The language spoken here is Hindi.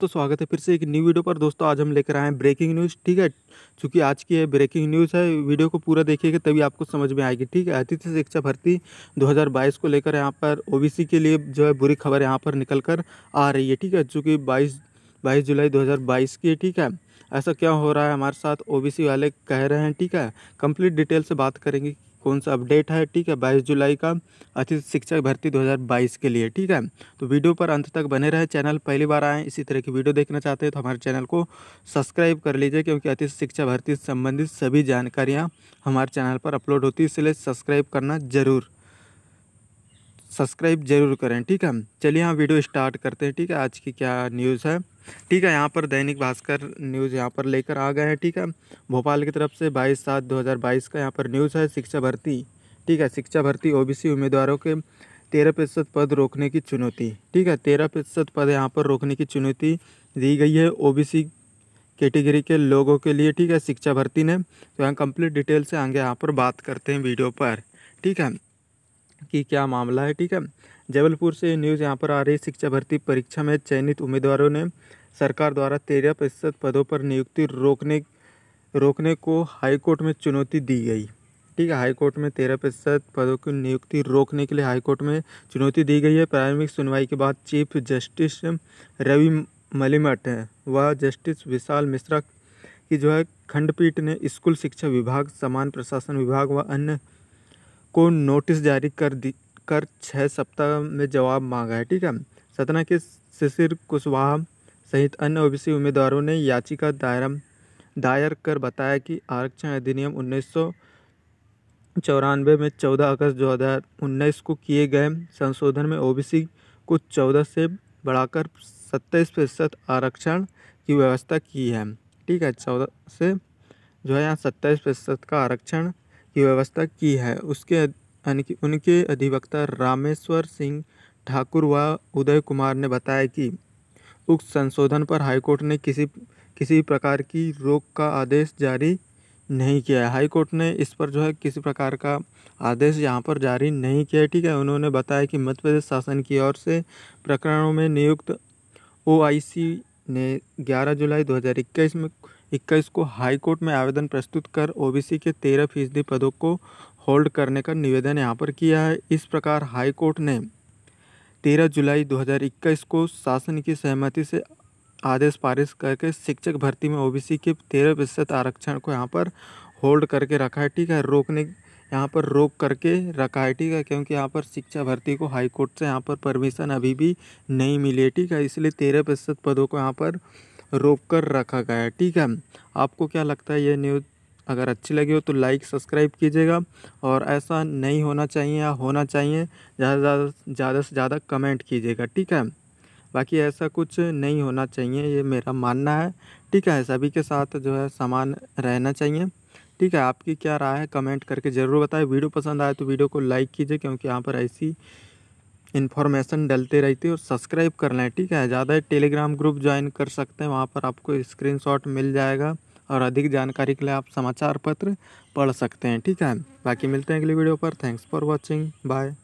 तो स्वागत है फिर से एक न्यू वीडियो पर। दोस्तों, आज हम लेकर आए हैं ब्रेकिंग न्यूज़ ठीक है? चूँकि आज की है ब्रेकिंग न्यूज़ है वीडियो को पूरा देखिएगा, तभी आपको समझ में आएगी, ठीक है? अतिथि शिक्षा भर्ती 2022 को लेकर यहाँ पर ओबीसी के लिए जो है बुरी खबर यहाँ पर निकल कर आ रही है, ठीक है? चूँकि बाईस बाईस जुलाई दो हज़ार बाईस की है ठीक है? ऐसा क्या हो रहा है हमारे साथ? ओबीसी वाले कह रहे हैं, ठीक है? कंप्लीट डिटेल से बात करेंगे कौन सा अपडेट है? ठीक है, बाईस जुलाई का अतिथि शिक्षक भर्ती 2022 के लिए, ठीक है? तो वीडियो पर अंत तक बने रहे, चैनल पहली बार आएँ, इसी तरह की वीडियो देखना चाहते हैं तो हमारे चैनल को सब्सक्राइब कर लीजिए, क्योंकि अतिथि शिक्षा भर्ती से संबंधित सभी जानकारियाँ हमारे चैनल पर अपलोड होती है, इसलिए सब्सक्राइब करना ज़रूर। सब्सक्राइब ज़रूर करें, ठीक है? चलिए यहाँ वीडियो स्टार्ट करते हैं, ठीक है? आज की क्या न्यूज़ है? ठीक है, यहाँ पर दैनिक भास्कर न्यूज़ यहाँ पर लेकर आ गए हैं, ठीक है? भोपाल की तरफ़ से बाईस सात दो हज़ार बाईस का यहाँ पर न्यूज़ है, शिक्षा भर्ती, ठीक है? शिक्षा भर्ती ओबीसी उम्मीदवारों के तेरह प्रतिशत पद रोकने की चुनौती, ठीक है? तेरह प्रतिशत पद यहाँ पर रोकने की चुनौती दी गई है ओबीसी कैटेगरी के लोगों के लिए, ठीक है? शिक्षा भर्ती ने तो यहाँ कंप्लीट डिटेल से आगे यहाँ पर बात करते हैं वीडियो पर, ठीक है? कि क्या मामला है, ठीक है? जबलपुर से न्यूज़ यहाँ पर आ रही शिक्षा भर्ती परीक्षा में चयनित उम्मीदवारों ने सरकार द्वारा तेरह प्रतिशत पदों पर नियुक्ति रोकने रोकने को हाईकोर्ट में चुनौती दी गई। ठीक है, हाईकोर्ट में तेरह प्रतिशत पदों की नियुक्ति रोकने के लिए हाईकोर्ट में चुनौती दी गई है। प्रारंभिक सुनवाई के बाद चीफ जस्टिस रवि मलिमठ व जस्टिस विशाल मिश्रा की जो है खंडपीठ ने स्कूल शिक्षा विभाग, समान प्रशासन विभाग व अन्य को नोटिस जारी कर दी, कर छः सप्ताह में जवाब मांगा है, ठीक है? सतना के शिशिर कुशवाहा सहित अन्य ओबीसी उम्मीदवारों ने याचिका दायर दायर कर बताया कि आरक्षण अधिनियम उन्नीस चौरानवे में चौदह अगस्त दो हज़ार उन्नीस को किए गए संशोधन में ओबीसी को चौदह से बढ़ाकर सत्ताईस प्रतिशत आरक्षण की व्यवस्था की है, ठीक है? चौदह से जो है यहाँ सत्ताईस प्रतिशत का आरक्षण की व्यवस्था की है। उसके यानी उनके अधिवक्ता रामेश्वर सिंह ठाकुर व उदय कुमार ने बताया कि उक्त संशोधन पर हाईकोर्ट ने किसी किसी प्रकार की रोक का आदेश जारी नहीं किया है। हाईकोर्ट ने इस पर जो है किसी प्रकार का आदेश यहाँ पर जारी नहीं किया ठीक है, उन्होंने बताया कि मध्य प्रदेश शासन की ओर से प्रकरणों में नियुक्त ओआईसी ने 11 जुलाई 2021 में इक्कीस को हाईकोर्ट में आवेदन प्रस्तुत कर ओबीसी के तेरह फ़ीसदी पदों को होल्ड करने का निवेदन यहाँ पर किया है। इस प्रकार हाईकोर्ट ने तेरह जुलाई 2021 को शासन की सहमति से आदेश पारित करके शिक्षक भर्ती में ओबीसी के तेरह प्रतिशत आरक्षण को यहाँ पर होल्ड करके रखा है। ठीक है, रोकने, यहाँ पर रोक करके रखा है। ठीक है, क्योंकि यहाँ पर शिक्षा भर्ती को हाई कोर्ट से यहाँ पर परमिशन अभी भी नहीं मिली है। ठीक है, इसलिए तेरह प्रतिशत पदों को यहाँ पर रोक कर रखा गया है। ठीक है, आपको क्या लगता है ये न्यूज़? अगर अच्छी लगी हो तो लाइक, सब्सक्राइब कीजिएगा और ऐसा नहीं होना चाहिए या होना चाहिए, ज़्यादा ज़्यादा ज़्यादा से ज़्यादा कमेंट कीजिएगा। ठीक है, बाकी ऐसा कुछ नहीं होना चाहिए, ये मेरा मानना है। ठीक है, सभी के साथ जो है समान रहना चाहिए। ठीक है, आपकी क्या राय है, कमेंट करके ज़रूर बताएँ। वीडियो पसंद आए तो वीडियो को लाइक कीजिए, क्योंकि यहाँ पर ऐसी इन्फॉर्मेशन डलते रहती है और सब्सक्राइब कर लें, ठीक है? ज़्यादा टेलीग्राम ग्रुप ज्वाइन कर सकते हैं, वहाँ पर आपको स्क्रीनशॉट मिल जाएगा और अधिक जानकारी के लिए आप समाचार पत्र पढ़ सकते हैं, ठीक है? बाकी मिलते हैं अगली वीडियो पर। Thanks for watching bye